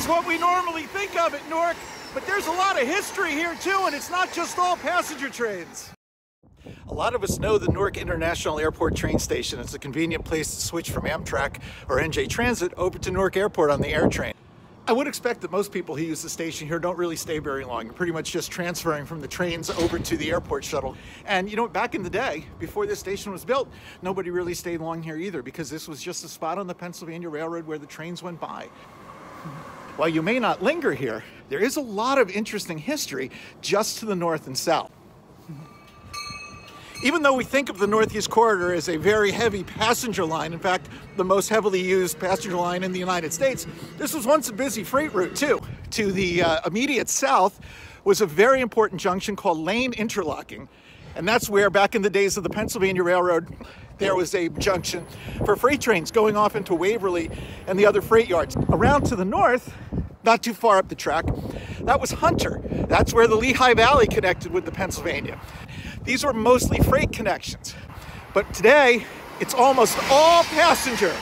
is what we normally think of at Newark, but there's a lot of history here too, and it's not just all passenger trains. A lot of us know the Newark International Airport train station. It's a convenient place to switch from Amtrak or NJ Transit over to Newark Airport on the AirTrain. I would expect that most people who use the station here don't really stay very long. You're pretty much just transferring from the trains over to the airport shuttle. And you know, back in the day, before this station was built, nobody really stayed long here either because this was just a spot on the Pennsylvania Railroad where the trains went by. While you may not linger here, there is a lot of interesting history just to the north and south. Even though we think of the Northeast Corridor as a very heavy passenger line, in fact, the most heavily used passenger line in the United States, this was once a busy freight route too. To the uh, immediate south was a very important junction called Lane Interlocking. And that's where, back in the days of the Pennsylvania Railroad, there was a junction for freight trains going off into Waverly and the other freight yards. Around to the north, not too far up the track, that was Hunter. That's where the Lehigh Valley connected with the Pennsylvania. These were mostly freight connections. But today, it's almost all passenger.